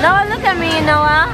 Noah, look at me, Noah.